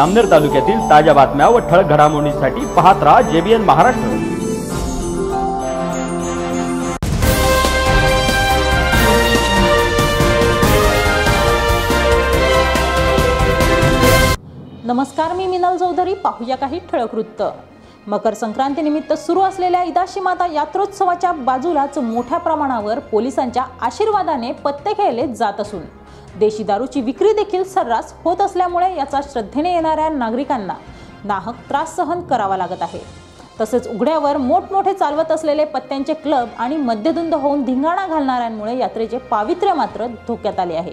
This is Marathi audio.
अमनेर तालुक्यातील ताज्या बातम्या व ठळक घडामोडींसाठी पाहत राहा जेबीएन महाराष्ट्र. नमस्कार मी मिनल चौधरी. पाहूया काही ठळक वृत्त. मकर संक्रांतीनिमित्त सुरू असलेल्या इदाशी माता यात्रोत्सवाच्या बाजूलाच मोठ्या प्रमाणावर पोलिसांच्या आशीर्वादाने पत्ते खेळले जात असून देशी दारूची विक्री देखील सर्रास होत असल्यामुळे याचा श्रद्धेने येणाऱ्या नागरिकांना नाहक त्रास सहन करावा लागत आहे. तसेच उघड्यावर मोठमोठे चालवत असलेले पत्त्यांचे क्लब आणि मद्यधुंद होऊन धिंगाणा घालणाऱ्यांमुळे यात्रेचे पावित्र्य मात्र धोक्यात आले आहे.